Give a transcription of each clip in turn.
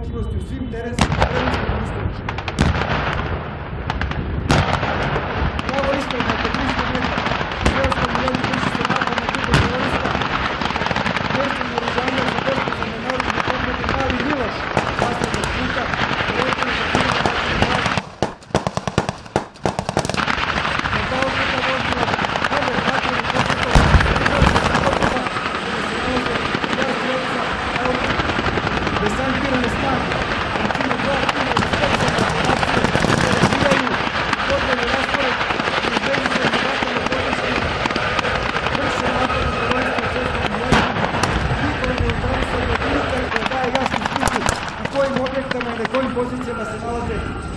мотивират стосим терен, терен, терен,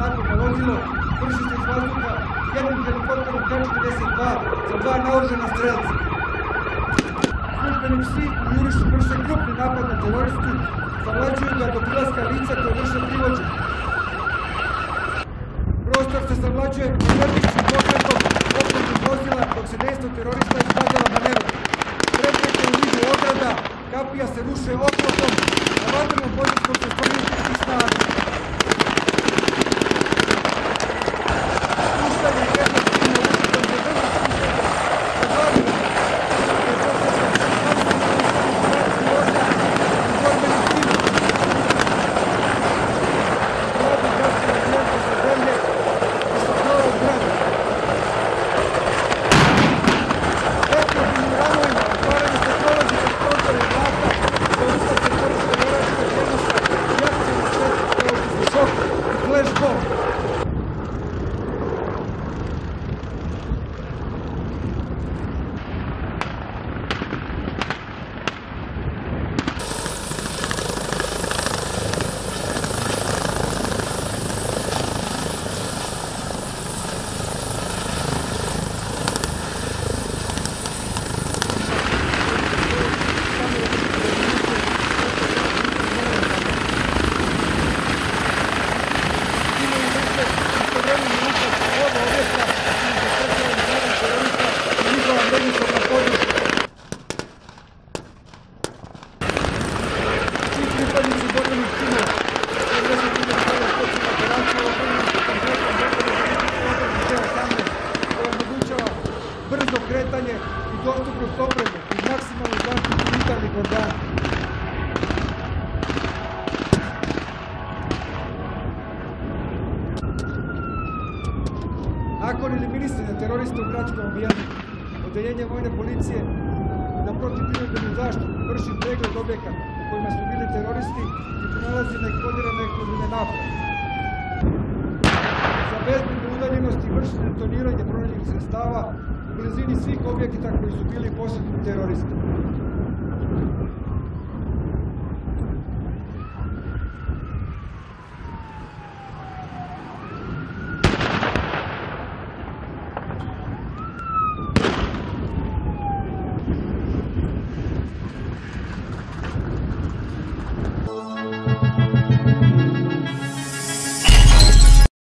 Марко Колонило, кршите из воздуха еден хеликоптер Т-42 за два наоружена стрелца. Службени пси у Јуриши врше напад на терористи, завлечују да до приласка лица кои врше привоđе. Простор се завлачује подвртични покретом окружних возила док се действо терориста изпадјава на небо. Препрека у виду ограда, капија се руше окружа. Kretanje i dostupnost opreme i maksimalnu zaštitu vitalnih organa. Nakon eliminisanja terorista u Gračkom obijanu, odeljenje vojne policije na protivprirodbenu zaštitu vrši pregled objekata u kojima su bili teroristi i pronalazi neeksplodirane eksplozivne naprave. Za bezbednu udaljenost i vrši detoniranje pronađenih sredstava blizini svih objekata koji su bili posjetni terorista.